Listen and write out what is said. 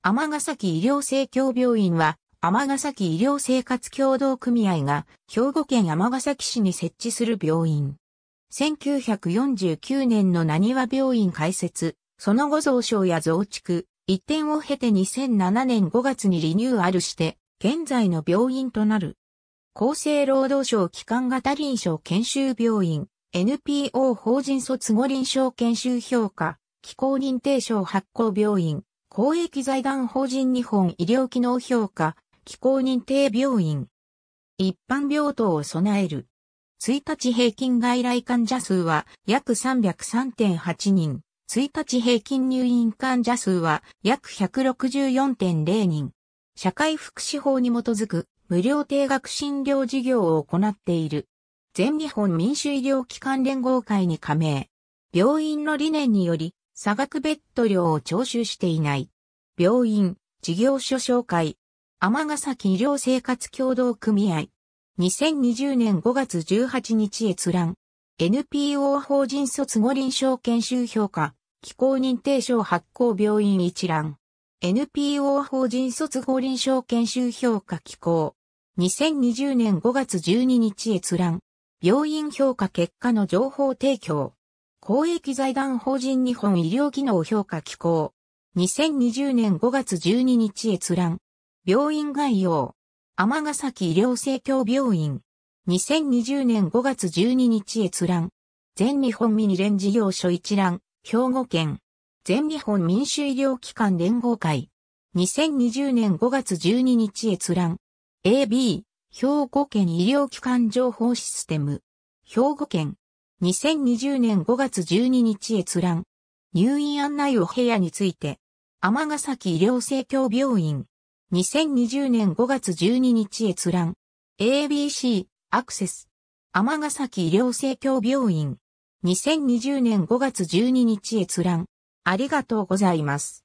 尼崎医療生協病院は、尼崎医療生活協同組合が、兵庫県尼崎市に設置する病院。1949年の何和病院開設、その後増床や増築、一点を経て2007年5月にリニューアルして、現在の病院となる。厚生労働省機関型臨床研修病院、NPO 法人卒後臨床研修評価、機構認定証発行病院、公益財団法人日本医療機能評価、機構認定病院。一般病棟を備える。1日平均外来患者数は約303.8人。1日平均入院患者数は約164.0人。社会福祉法に基づく無料定額診療事業を行っている。全日本民主医療機関連合会に加盟。病院の理念により差額ベッド料を徴収していない。病院、事業所紹介。尼崎医療生活協同組合。2020年5月18日閲覧。NPO 法人卒後臨床研修評価。機構認定証発行病院一覧。NPO 法人卒後臨床研修評価機構。2020年5月12日閲覧。病院評価結果の情報提供。公益財団法人日本医療機能評価機構。2020年5月12日閲覧。病院概要。尼崎医療生協病院。2020年5月12日閲覧。全日本ミニレン事業所一覧。兵庫県。全日本民主医療機関連合会。2020年5月12日閲覧。AB、兵庫県医療機関情報システム。兵庫県。2020年5月12日閲覧。入院案内を部屋について。天ヶ崎医療生協病院。2020年5月12日閲覧。ABC、アクセス。天ヶ崎医療生協病院。2020年5月12日閲覧。ありがとうございます。